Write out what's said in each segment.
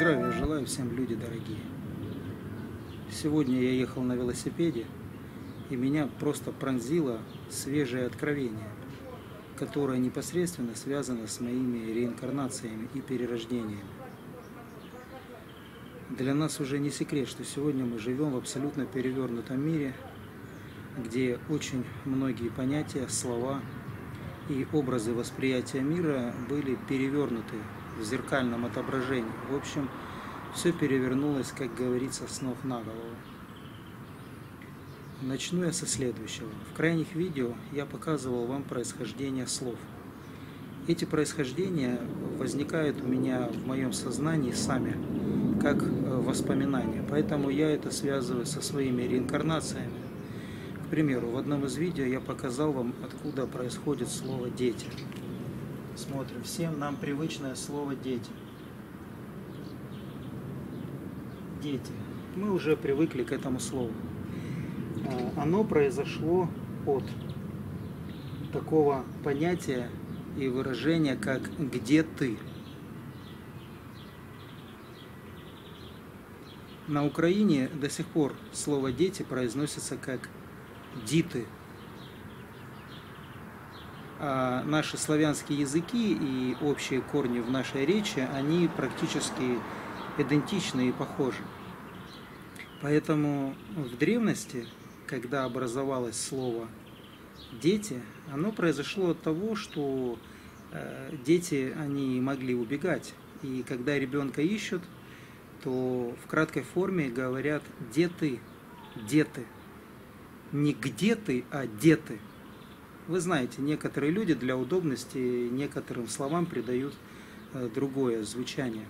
Здравия желаю всем, люди дорогие. Сегодня я ехал на велосипеде, и меня просто пронзило свежее откровение, которое непосредственно связано с моими реинкарнациями и перерождениями. Для нас уже не секрет, что сегодня мы живем в абсолютно перевернутом мире, где очень многие понятия, слова и образы восприятия мира были перевернуты в зеркальном отображении. В общем, все перевернулось, как говорится, с ног на голову. Начну я со следующего. В крайних видео я показывал вам происхождение слов. Эти происхождения возникают у меня в моем сознании сами, как э, воспоминания. Поэтому я это связываю со своими реинкарнациями. К примеру, в одном из видео я показал вам, откуда происходит слово «дети». Смотрим. Всем нам привычное слово «дети». Дети. Мы уже привыкли к этому слову. А, оно произошло от такого понятия и выражения, как «где ты?». На Украине до сих пор слово «дети» произносится как «диты», а наши славянские языки и общие корни в нашей речи, они практически идентичны и похожи. Поэтому в древности, когда образовалось слово «дети», оно произошло от того, что э, дети, они могли убегать. И когда ребенка ищут, то в краткой форме говорят «деты», «деты». Не «где ты», а «деты». Вы знаете, некоторые люди для удобности некоторым словам придают э, другое звучание.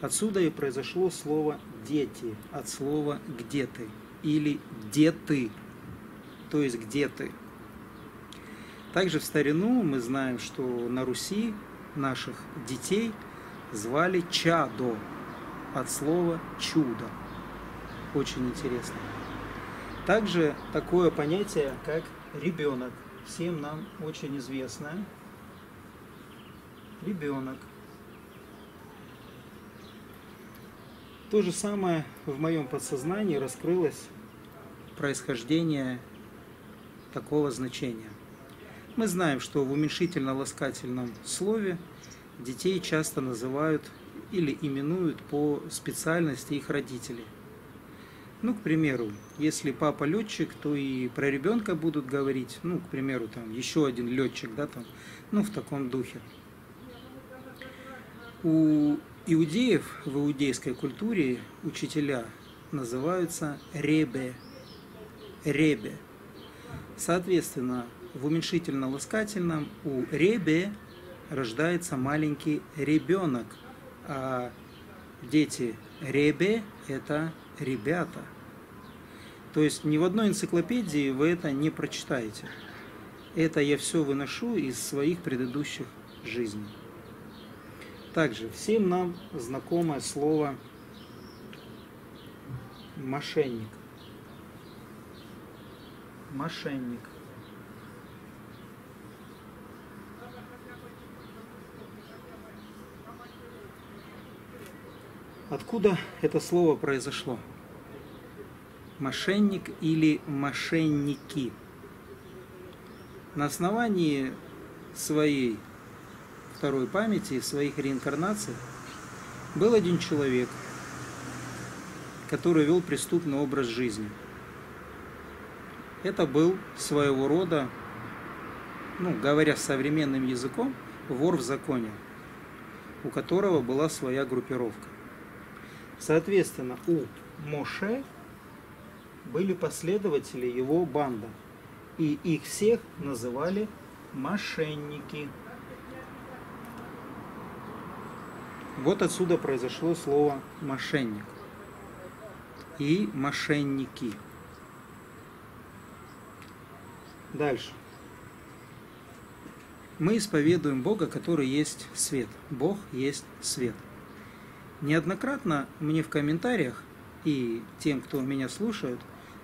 Отсюда и произошло слово «дети», от слова «где ты» или «где ты», то есть «где ты». Также в старину мы знаем, что на Руси наших детей звали Чадо, от слова «чудо». Очень интересно. Также такое понятие, как ребенок – всем нам очень известная. Ребенок. То же самое в моем подсознании раскрылось происхождение такого значения. Мы знаем, что в уменьшительно-ласкательном слове детей часто называют или именуют по специальности их родителей. Ну, к примеру, если папа летчик, то и про ребенка будут говорить, ну, к примеру, там еще один летчик, да, там, ну, в таком духе. У иудеев в иудейской культуре учителя называются ребе, ребе. Соответственно, в уменьшительно-ласкательном у ребе рождается маленький ребенок, а дети ребе – это ребята. То есть ни в одной энциклопедии вы это не прочитаете. Это я все выношу из своих предыдущих жизней. Также всем нам знакомое слово мошенник. Мошенник. Откуда это слово произошло? Мошенник или мошенники? На основании своей второй памяти, своих реинкарнаций, был один человек, который вел преступный образ жизни. Это был своего рода, ну, говоря современным языком, вор в законе, у которого была своя группировка. Соответственно, у Моше были последователи его банда. И их всех называли мошенники. Вот отсюда произошло слово мошенник и мошенники. Дальше. Мы исповедуем Бога, который есть свет. Бог есть свет. Неоднократно мне в комментариях и тем, кто меня слушает,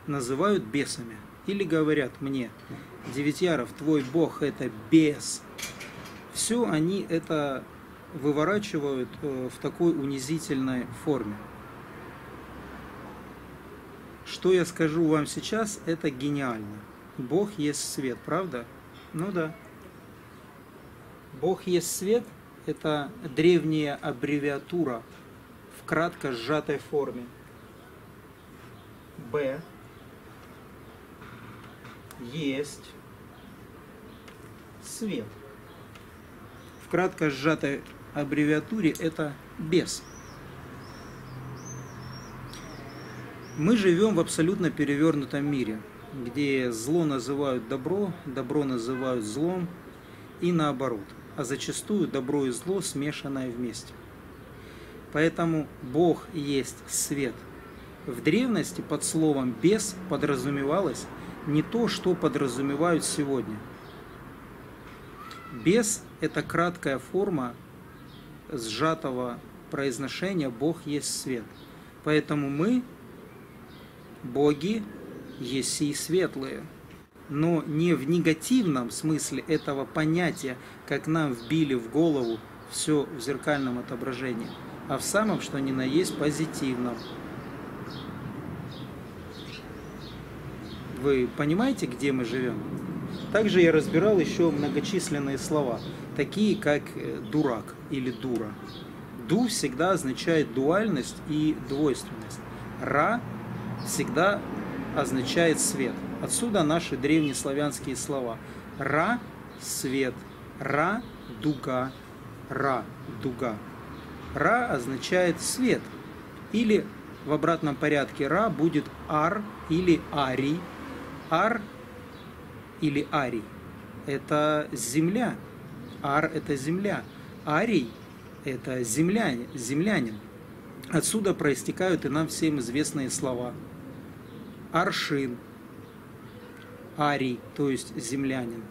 называют бесами. Или говорят мне, Девятьяров, твой бог это бес. Все они это выворачивают э, в такой унизительной форме. Что я скажу вам сейчас, это гениально. Бог есть свет, правда? Ну да. Бог есть свет – это древняя аббревиатура в кратко сжатой форме. Б есть свет. В кратко сжатой аббревиатуре это без. Мы живем в абсолютно перевернутом мире, где зло называют добро, добро называют злом и наоборот, а зачастую добро и зло смешанное вместе. Поэтому Бог есть свет. В древности под словом «бес» подразумевалось не то, что подразумевают сегодня. Бес – это краткая форма сжатого произношения «Бог есть свет». Поэтому мы, боги, еси светлые. Но не в негативном смысле этого понятия, как нам вбили в голову все в зеркальном отображении, а в самом, что ни на есть, позитивном. Вы понимаете, где мы живем? Также я разбирал еще многочисленные слова, такие как э, дурак или дура. Ду всегда означает дуальность и двойственность. Ра всегда означает свет. Отсюда наши древнеславянские слова. Ра – свет, ра – дуга, ра – дуга. Ра означает свет. Или в обратном порядке ра будет ар или ари. Ар или арий – это земля. Ар – это земля. Арий – это землянин, землянин. Отсюда проистекают и нам всем известные слова. Аршин, Арий, то есть землянин.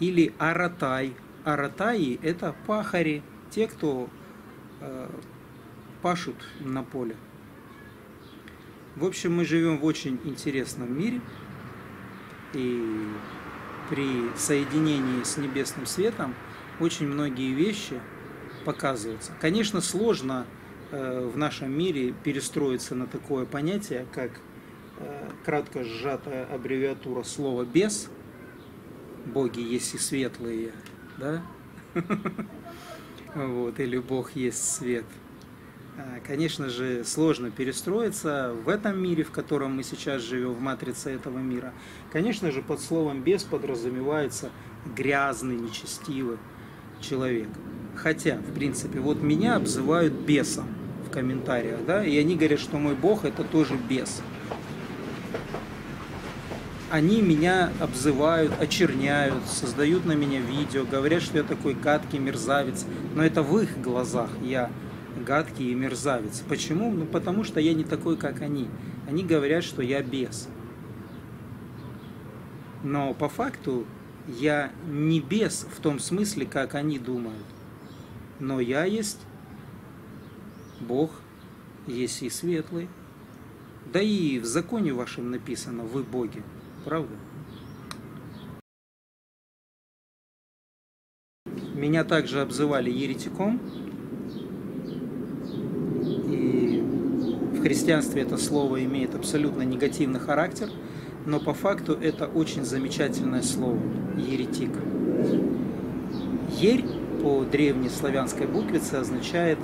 Или Аратай. Аратаи – это пахари, те, кто э, пашут на поле. В общем, мы живем в очень интересном мире – и при соединении с небесным светом очень многие вещи показываются. Конечно, сложно э, в нашем мире перестроиться на такое понятие, как э, кратко сжатая аббревиатура слова «без», «боги есть и светлые», да? Вот, или «Бог есть свет». А, конечно же, сложно перестроиться в этом мире, в котором мы сейчас живем, в матрице этого мира. Конечно же, под словом «без» подразумевается грязный, нечестивый человек. Хотя, в принципе, вот меня обзывают бесом в комментариях, да, и они говорят, что мой бог это тоже бес. Они меня обзывают, очерняют, создают на меня видео, говорят, что я такой гадкий мерзавец, но это в их глазах я гадкий и мерзавец. Почему? Ну, потому что я не такой, как они. Они говорят, что я бес. Но по факту я не бес в том смысле, как они думают. Но я есть Бог, есть и светлый. Да и в законе вашем написано, вы боги. Правда? Меня также обзывали еретиком, Христианстве это слово имеет абсолютно негативный характер, но по факту это очень замечательное слово – еретик. Ерь по древнеславянской буквице означает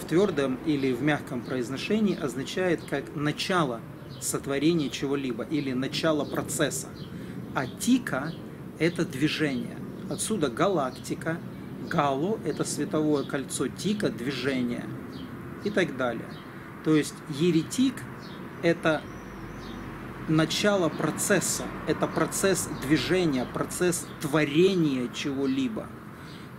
в твердом или в мягком произношении означает как начало сотворения чего-либо или начало процесса. А тика – это движение. Отсюда галактика, гало – это световое кольцо, тика – движение – и так далее. То есть еретик – это начало процесса, это процесс движения, процесс творения чего-либо.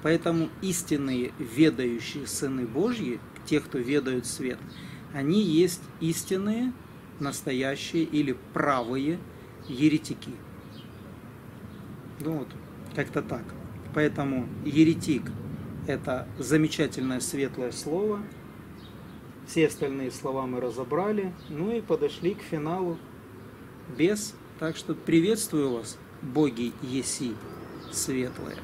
Поэтому истинные ведающие сыны Божьи, те, кто ведают свет, они есть истинные, настоящие или правые еретики. Ну вот, как-то так. Поэтому еретик – это замечательное светлое слово – все остальные слова мы разобрали. Ну и подошли к финалу без. Так что приветствую вас, боги Еси, светлые.